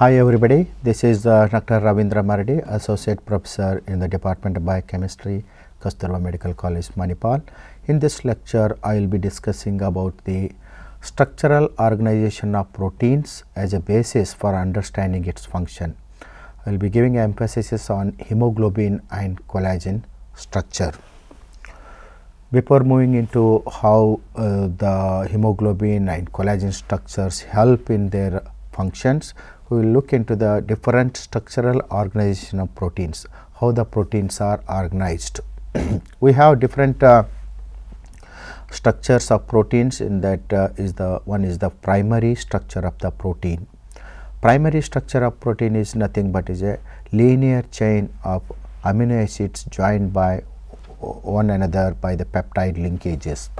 Hi everybody, this is uh, Dr. Ravindra Maradi, Associate Professor in the Department of Biochemistry, Kasturba Medical College, Manipal. In this lecture, I will be discussing about the structural organization of proteins as a basis for understanding its function. I will be giving emphasis on hemoglobin and collagen structure. Before moving into how uh, the hemoglobin and collagen structures help in their functions, we will look into the different structural organization of proteins, how the proteins are organized. we have different uh, structures of proteins in that uh, is the one is the primary structure of the protein. Primary structure of protein is nothing but is a linear chain of amino acids joined by one another by the peptide linkages.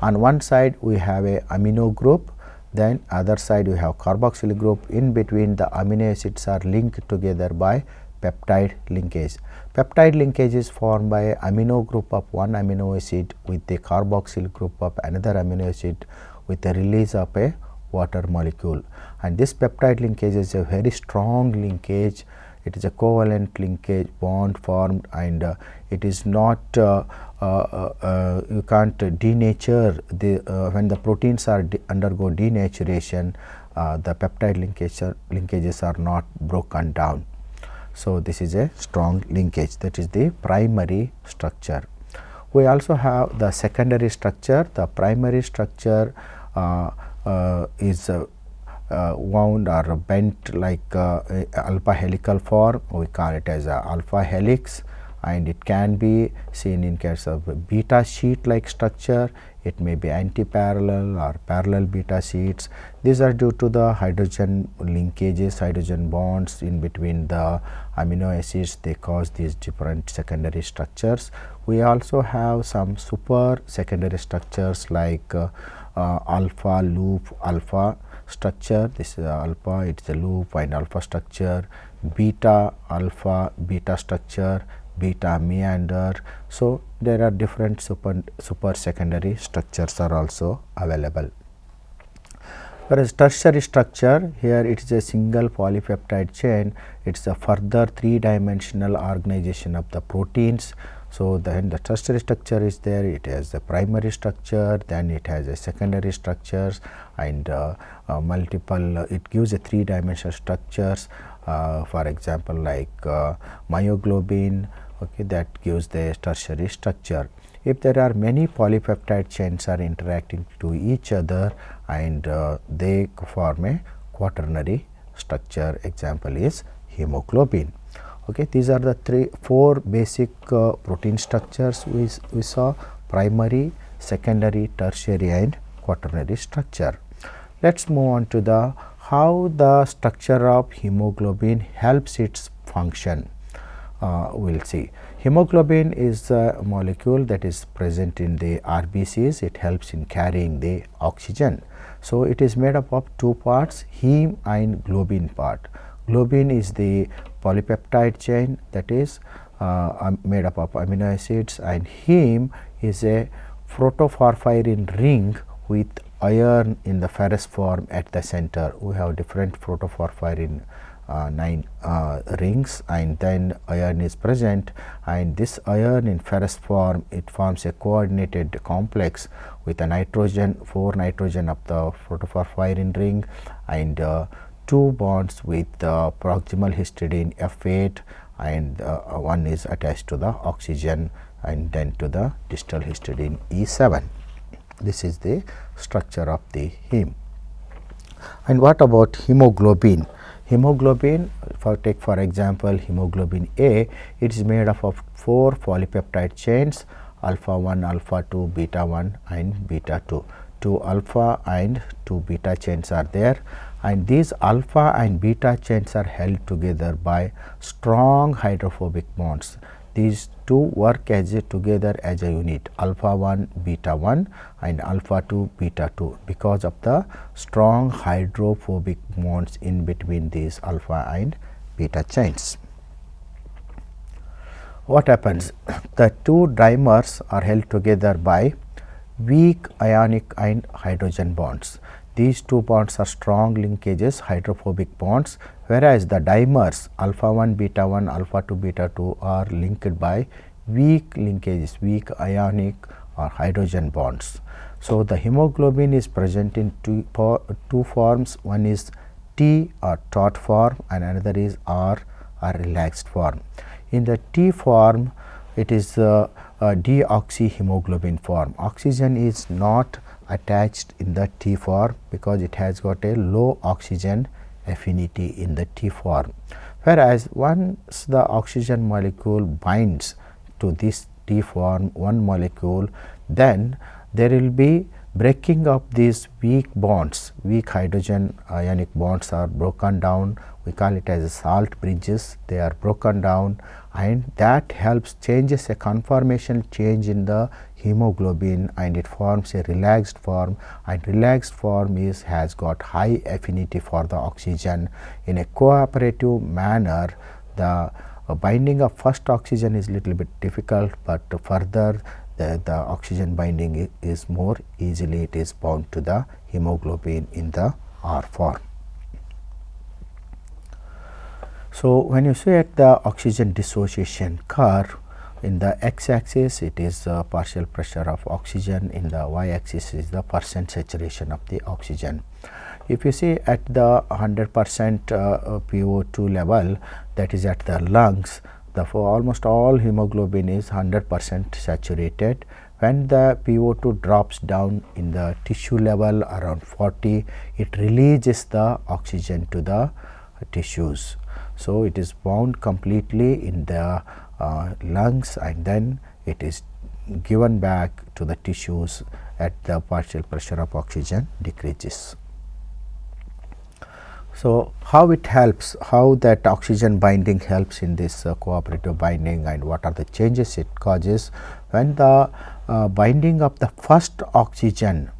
On one side we have a amino group then other side we have carboxyl group in between the amino acids are linked together by peptide linkage. Peptide linkage is formed by amino group of one amino acid with the carboxyl group of another amino acid with the release of a water molecule and this peptide linkage is a very strong linkage it is a covalent linkage bond formed and uh, it is not uh, uh, uh you can't denature the uh, when the proteins are de undergo denaturation uh, the peptide linkage are, linkages are not broken down. So, this is a strong linkage that is the primary structure. We also have the secondary structure the primary structure is uh, wound or bent like uh, alpha helical form. We call it as a alpha helix. And it can be seen in case of beta sheet like structure. It may be anti-parallel or parallel beta sheets. These are due to the hydrogen linkages hydrogen bonds in between the amino acids. They cause these different secondary structures. We also have some super secondary structures like uh, uh, alpha loop alpha structure. This is alpha. It is a loop. And alpha structure beta alpha beta structure beta meander. So there are different super super secondary structures are also available. Whereas tertiary structure here it is a single polypeptide chain. It is a further three dimensional organization of the proteins so, then the tertiary structure is there, it has the primary structure, then it has a secondary structures and uh, uh, multiple, uh, it gives a three dimensional structures, uh, for example, like uh, myoglobin, okay, that gives the tertiary structure. If there are many polypeptide chains are interacting to each other and uh, they form a quaternary structure, example is hemoglobin okay these are the three four basic uh, protein structures we, we saw primary secondary tertiary and quaternary structure. Let's move on to the how the structure of hemoglobin helps its function. Uh, we'll see. Hemoglobin is a molecule that is present in the rbcs it helps in carrying the oxygen. So it is made up of two parts heme and globin part. Globin is the polypeptide chain that is uh, made up of amino acids and heme is a protoporphyrin ring with iron in the ferrous form at the center. We have different protoporphyrin uh, 9 uh, rings and then iron is present and this iron in ferrous form it forms a coordinated complex with a nitrogen 4 nitrogen of the protoporphyrin ring and uh, two bonds with the proximal histidine F8 and uh, one is attached to the oxygen and then to the distal histidine E7. This is the structure of the heme. And what about hemoglobin? Hemoglobin for take for example hemoglobin A it is made up of four polypeptide chains alpha 1, alpha 2, beta 1 and beta 2. Two alpha and two beta chains are there and these alpha and beta chains are held together by strong hydrophobic bonds. These two work as a together as a unit alpha 1 beta 1 and alpha 2 beta 2 because of the strong hydrophobic bonds in between these alpha and beta chains. What happens? The two dimers are held together by weak ionic and hydrogen bonds. These two bonds are strong linkages hydrophobic bonds whereas the dimers alpha 1 beta 1 alpha 2 beta 2 are linked by weak linkages weak ionic or hydrogen bonds. So, the hemoglobin is present in two, two forms one is T or taut form and another is R or relaxed form. In the T form it is uh, uh, deoxyhemoglobin form. Oxygen is not attached in the T form because it has got a low oxygen affinity in the T form. Whereas, once the oxygen molecule binds to this T form one molecule, then there will be breaking up these weak bonds, weak hydrogen ionic bonds are broken down, we call it as salt bridges, they are broken down and that helps changes a conformation change in the hemoglobin and it forms a relaxed form and relaxed form is has got high affinity for the oxygen. In a cooperative manner the uh, binding of first oxygen is little bit difficult, but further the, the oxygen binding is more easily it is bound to the hemoglobin in the R form. So, when you see at the oxygen dissociation curve in the x axis it is the partial pressure of oxygen in the y axis is the percent saturation of the oxygen. If you see at the 100 percent uh, PO2 level that is at the lungs the for almost all hemoglobin is 100 percent saturated. When the PO2 drops down in the tissue level around 40 it releases the oxygen to the tissues. So, it is bound completely in the uh, lungs and then it is given back to the tissues at the partial pressure of oxygen decreases. So, how it helps, how that oxygen binding helps in this uh, cooperative binding and what are the changes it causes when the uh, binding of the first oxygen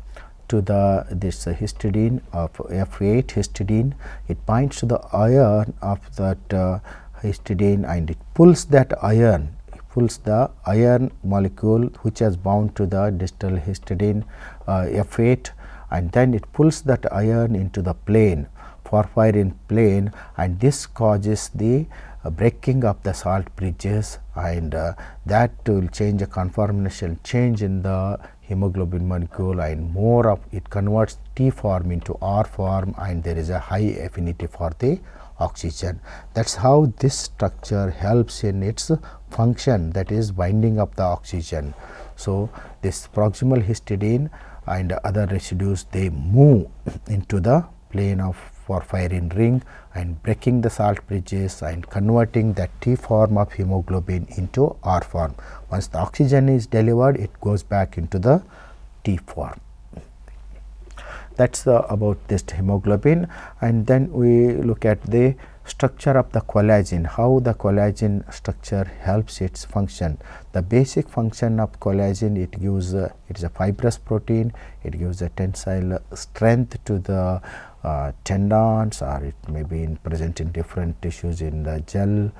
to the this uh, histidine of F8 histidine, it binds to the iron of that uh, histidine and it pulls that iron pulls the iron molecule which has bound to the distal histidine uh, F8 and then it pulls that iron into the plane porphyrin plane and this causes the uh, breaking of the salt bridges and uh, that will change a conformational change in the hemoglobin molecule and more of it converts T form into R form and there is a high affinity for the oxygen. That is how this structure helps in its function that is binding up the oxygen. So, this proximal histidine and other residues they move into the plane of porphyrin ring and breaking the salt bridges and converting that T form of hemoglobin into R form. Once the oxygen is delivered it goes back into the T form that is uh, about this hemoglobin and then we look at the structure of the collagen, how the collagen structure helps its function. The basic function of collagen it gives uh, it is a fibrous protein, it gives a tensile strength to the uh, tendons or it may be in present in different tissues in the gel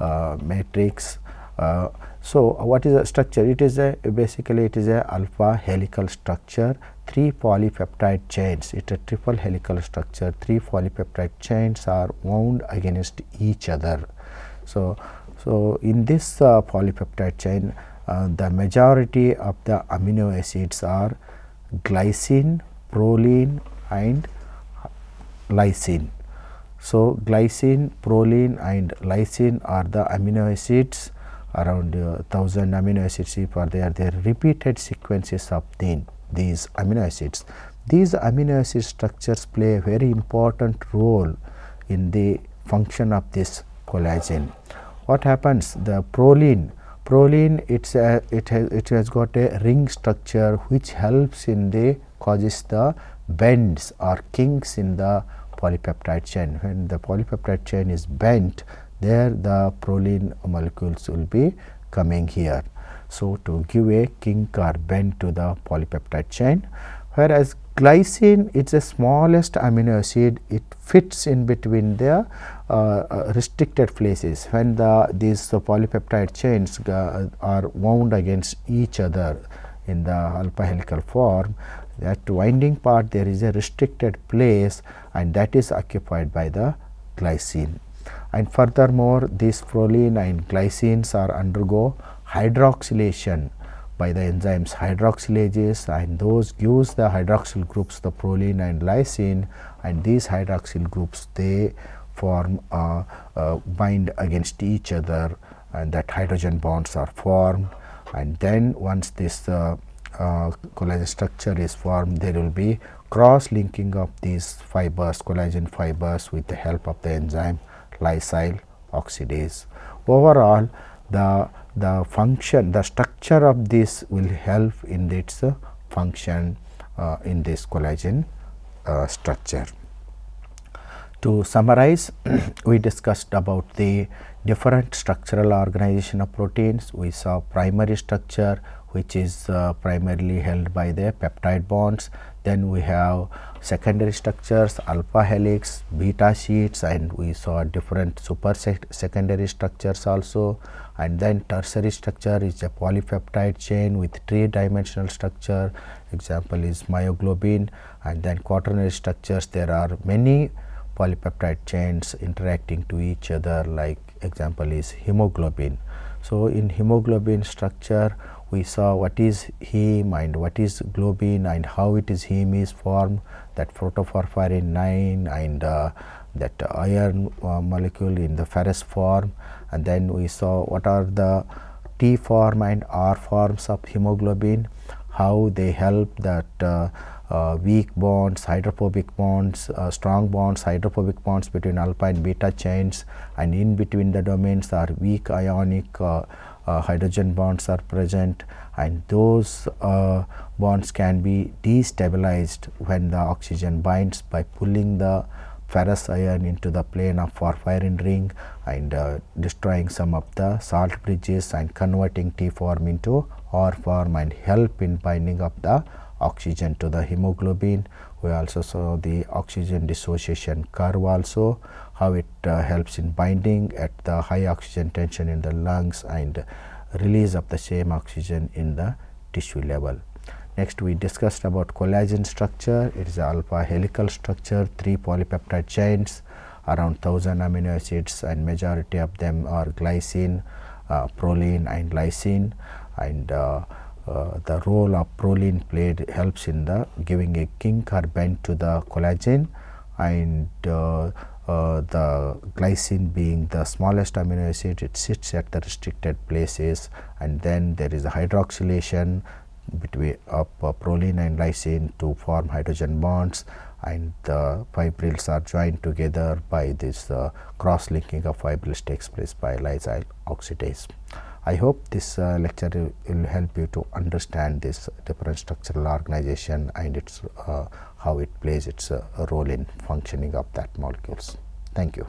uh, matrix. Uh, so, what is the structure? It is a basically it is a alpha helical structure three polypeptide chains. It is a triple helical structure. Three polypeptide chains are wound against each other. So so in this uh, polypeptide chain uh, the majority of the amino acids are glycine proline and lysine. So glycine proline and lysine are the amino acids around uh, 1000 amino acids if are there they are repeated sequences of the these amino acids. These amino acid structures play a very important role in the function of this collagen. What happens? The proline, proline it's a, it has it has got a ring structure which helps in the causes the bends or kinks in the polypeptide chain. When the polypeptide chain is bent, there the proline molecules will be coming here. So, to give a kink or bend to the polypeptide chain, whereas glycine is the smallest amino acid, it fits in between the uh, uh, restricted places. When the these uh, polypeptide chains are wound against each other in the alpha helical form, that winding part there is a restricted place and that is occupied by the glycine. And furthermore, these proline and glycines are undergo hydroxylation by the enzymes hydroxylases and those gives the hydroxyl groups the proline and lysine and these hydroxyl groups they form uh, uh, bind against each other and that hydrogen bonds are formed. And then once this uh, uh, collagen structure is formed there will be cross linking of these fibers collagen fibers with the help of the enzyme lysyl oxidase. Overall the the function the structure of this will help in its uh, function uh, in this collagen uh, structure. To summarize we discussed about the different structural organization of proteins we saw primary structure which is uh, primarily held by the peptide bonds. Then we have secondary structures alpha helix, beta sheets and we saw different super sec secondary structures also. And then tertiary structure is a polypeptide chain with three dimensional structure. Example is myoglobin. And then quaternary structures there are many polypeptide chains interacting to each other like example is hemoglobin. So, in hemoglobin structure we saw what is heme and what is globin and how it is heme is formed that protoporphyrin 9 and uh, that iron uh, molecule in the ferrous form. And then we saw what are the T form and R forms of hemoglobin how they help that uh, uh, weak bonds, hydrophobic bonds, uh, strong bonds, hydrophobic bonds between alpha and beta chains and in between the domains are weak ionic uh, hydrogen bonds are present and those uh, bonds can be destabilized when the oxygen binds by pulling the ferrous iron into the plane of porphyrin ring and uh, destroying some of the salt bridges and converting T form into R form and help in binding of the oxygen to the hemoglobin. We also saw the oxygen dissociation curve also how it uh, helps in binding at the high oxygen tension in the lungs and release of the same oxygen in the tissue level. Next we discussed about collagen structure, it is alpha helical structure, 3 polypeptide chains around 1000 amino acids and majority of them are glycine, uh, proline and lysine. And uh, uh, the role of proline played helps in the giving a kink or bend to the collagen. And uh, uh, the glycine being the smallest amino acid it sits at the restricted places and then there is a hydroxylation between of uh, proline and lysine to form hydrogen bonds and the fibrils are joined together by this uh, cross linking of fibrils takes place by lysyl oxidase. I hope this uh, lecture will help you to understand this different structural organization and its uh, how it plays its uh, role in functioning of that molecules. Thank you.